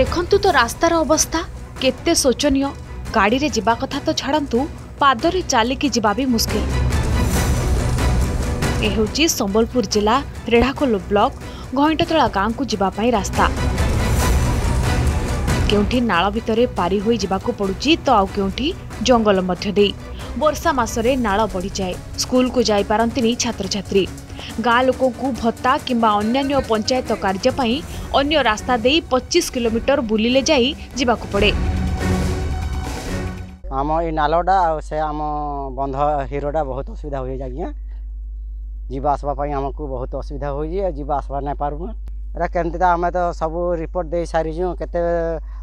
ଦେଖନ୍ତୁ ତ ରାସ୍ତାର ଅବସ୍ଥା କେତେ ଶୋଚନୀୟ ଗାଡ଼ିରେ ଯିବା କଥା ତ ଛାଡ଼ନ୍ତୁ ପାଦରେ ଚାଲିକି ଯିବା ବି ମୁସ୍କିଲ ଏ ହେଉଛି ସମ୍ବଲପୁର ଜିଲ୍ଲା ରେଢ଼ାଖୋଲ ବ୍ଲକ ଘଇଁଟତଳା ଗାଁକୁ ଯିବା ପାଇଁ ରାସ୍ତା କେଉଁଠି ନାଳ ଭିତରେ ପାରି ହୋଇ ଯିବାକୁ ପଡ଼ୁଛି ତ ଆଉ କେଉଁଠି ଜଙ୍ଗଲ ମଧ୍ୟ ଦେଇ ବର୍ଷା ମାସରେ ନାଳ ବଢ଼ିଯାଏ ସ୍କୁଲକୁ ଯାଇପାରନ୍ତିନି ଛାତ୍ରଛାତ୍ରୀ गाँ लोक भत्ता कि पंचायत कार्यपाई अन्य रास्ता दे 25 किलोमीटर बुलिले जा पड़े आम ये नालटा से आम बंध हिरोटा बहुत असुविधा हुए आज्ञा जावा आसवाई आमको बहुत असुविधा हो जावा आसवा आम तो सब रिपोर्ट दे सारी केत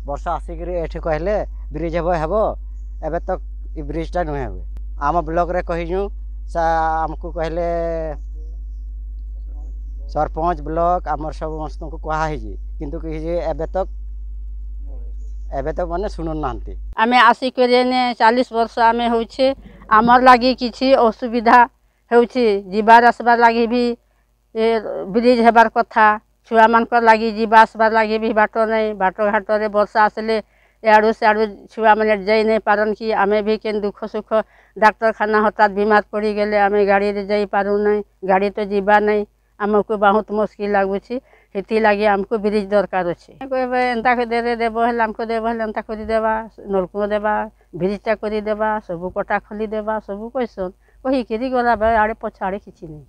वर्ष आसिक कहले ब्रिज हे हे एवं तो ब्रिजटा नुहे आम ब्लक्रे कही आमको कहले ସରପଞ୍ଚ ବ୍ଲକ ଆମର ସମସ୍ତଙ୍କୁ କୁହାହେଇଛି କିନ୍ତୁ କିଛି ଏବେ ତକ୍ ଏବେ ତକ୍ ମାନେ ଶୁଣୁନାହାନ୍ତି ଆମେ ଆସିକରି ଏନେ ଚାଳିଶ ବର୍ଷ ଆମେ ହଉଛେ ଆମର ଲାଗି କିଛି ଅସୁବିଧା ହେଉଛି ଯିବାର ଆସିବାର ଲାଗି ବି ବ୍ରିଜ୍ ହେବାର କଥା ଛୁଆମାନଙ୍କର ଲାଗି ଯିବା ଆସିବାର ଲାଗି ବି ବାଟ ନାହିଁ ବାଟଘାଟରେ ବର୍ଷା ଆସିଲେ ଇଆଡ଼ୁ ସିଆଡ଼ୁ ଛୁଆମାନେ ଯାଇ ନାଇଁ ପାରନ୍ କି ଆମେ ବି କେନ୍ ଦୁଃଖ ସୁଖ ଡାକ୍ତରଖାନା ହଠାତ୍ ବିମାର ପଡ଼ିଗଲେ ଆମେ ଗାଡ଼ିରେ ଯାଇପାରୁ ନାହିଁ ଗାଡ଼ି ତ ଯିବା ନାହିଁ ଆମକୁ ବହୁତ ମୁସ୍କିଲ ଲାଗୁଛି ସେଥିଲାଗି ଆମକୁ ବ୍ରିଜ୍ ଦରକାର ଅଛି କହିବେ ଏନ୍ତା କରି ଦେବ ହେଲେ ଆମକୁ ଦେବ ହେଲେ ଏନ୍ତା କରିଦେବା ନଳକୂଅ ଦେବା ବ୍ରିଜ୍ଟା କରିଦେବା ସବୁ କଟା ଖୋଲିଦେବା ସବୁ କହିସନ୍ କହିକିରି ଗଲାବେଳେ ଆଡ଼େ ପଛଆଡ଼େ କିଛି ନାହିଁ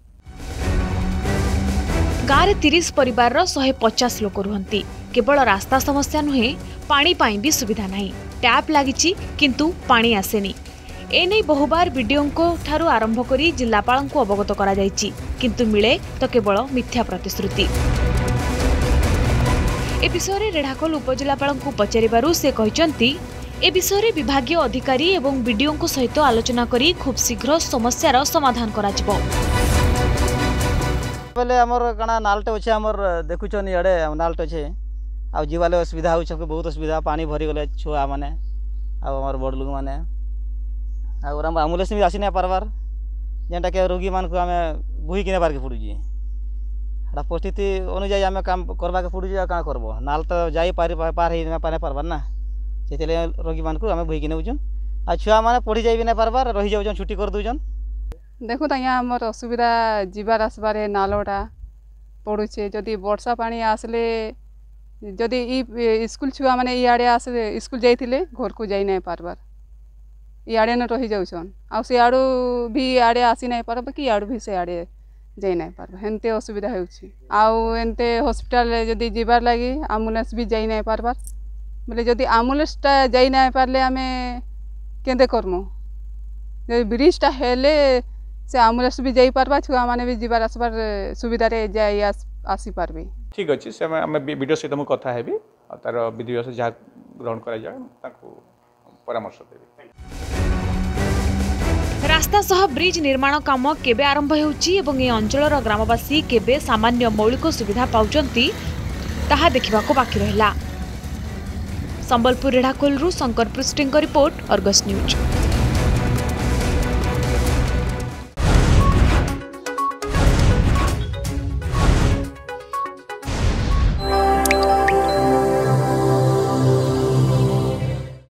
ଗାଁରେ ତିରିଶ ପରିବାରର ଶହେ ପଚାଶ ଲୋକ ରୁହନ୍ତି କେବଳ ରାସ୍ତା ସମସ୍ୟା ନୁହେଁ ପାଣି ପାଇଁ ବି ସୁବିଧା ନାହିଁ ଟ୍ୟାପ୍ ଲାଗିଛି କିନ୍ତୁ ପାଣି ଆସେନି ଏନେଇ ବହୁବାର ବିଡିଓଙ୍କଠାରୁ ଆରମ୍ଭ କରି ଜିଲ୍ଲାପାଳଙ୍କୁ ଅବଗତ କରାଯାଇଛି କିନ୍ତୁ ମିଳେ ତ କେବଳ ମିଥ୍ୟା ପ୍ରତିଶ୍ରୁତି ଏ ବିଷୟରେ ରେଢ଼ାଖୋଲ ଉପଜିଲ୍ଲାପାଳଙ୍କୁ ପଚାରିବାରୁ ସେ କହିଛନ୍ତି ଏ ବିଷୟରେ ବିଭାଗୀୟ ଅଧିକାରୀ ଏବଂ ବିଡିଓଙ୍କ ସହିତ ଆଲୋଚନା କରି ଖୁବ୍ ଶୀଘ୍ର ସମସ୍ୟାର ସମାଧାନ କରାଯିବ ବୋଲେ ଆମର କାଣା ନାଲଟେ ଅଛେ ଆମର ଦେଖୁଛନ୍ ଇଆଡ଼େ ନାଲଟେ ଅଛେ ଆଉ ଯିବାଲେ ଅସୁବିଧା ହେଉଛନ୍ ବହୁତ ଅସୁବିଧା ପାଣି ଭରିଗଲେ ଛୁଆମାନେ ଆଉ ଆମର ବଡ଼ ଲୋକମାନେ और आम आम्बुलेंस भी आसी ना पार्बार जेनटा के रोगी मान को आम बोही कि नेबार पड़ू परिस्थिति अनुजाई आम काम करवा पड़ू आ कहाँ करब नाल तो जाए पार पार हो पारबार ना से रोगी मान आम बोही कि नेचुन आ छुआ मैंने पढ़ी जाए भी ना पार्बार रही जाऊन छुट्टी कर दून देखुन आज्ञा आम असुविधा जीवार आसबारे नालटा पड़ुचे जदि बर्षा पा आसले जदि स्कूल छुआ मैंने इे स्कूल जाइले घर को जाई ना ଇଆଡ଼େ ନ ରହିଯାଉଛନ୍ ଆଉ ସିଆଡ଼ୁ ବି ଇଆଡ଼େ ଆସି ନାଇଁ ପାର୍ବା କି ଇଆଡ଼ୁ ବି ସିଆଡ଼େ ଯାଇ ନାଇଁ ପାର୍ବା ଏମିତି ଅସୁବିଧା ହେଉଛି ଆଉ ଏମିତି ହସ୍ପିଟାଲ ଯଦି ଯିବାର୍ ଲାଗି ଆମ୍ବୁଲାନ୍ସ ବି ଯାଇ ନାଇଁ ପାର୍ବାର୍ ବୋଲେ ଯଦି ଆମ୍ବୁଲାନ୍ସଟା ଯାଇ ନାଇଁ ପାରିଲେ ଆମେ କେନ୍ତେ କର୍ମୁ ଯଦି ବ୍ରିଜଟା ହେଲେ ସେ ଆମ୍ବୁଲାନ୍ସ ବି ଯାଇପାର୍ବା ଛୁଆମାନେ ବି ଯିବାର ଆସିବାର ସୁବିଧାରେ ଯାଇ ଆସିପାରିବେ ଠିକ୍ ଅଛି ସେ ଆମେ ବିଡ଼ିଓ ସହିତ ମୁଁ କଥା ହେବି ଆଉ ତା'ର ବିଧି ବ୍ୟବସ୍ଥା ଯାହା ଗ୍ରହଣ କରାଯାଏ ତାଙ୍କୁ ପରାମର୍ଶ ଦେବି ରାସ୍ତା ସହ ବ୍ରିଜ୍ ନିର୍ମାଣ କାମ କେବେ ଆରମ୍ଭ ହେଉଛି ଏବଂ ଏ ଅଞ୍ଚଳର ଗ୍ରାମବାସୀ କେବେ ସାମାନ୍ୟ ମୌଳିକ ସୁବିଧା ପାଉଛନ୍ତି ତାହା ଦେଖିବାକୁ ବାକି ରହିଲା ସମ୍ବଲପୁର ରେଢ଼ାକୁଲରୁ ଶଙ୍କର ପୃଷ୍ଟିଙ୍କ ରିପୋର୍ଟ ଅର୍ଗସ୍ ନ୍ୟୁଜ୍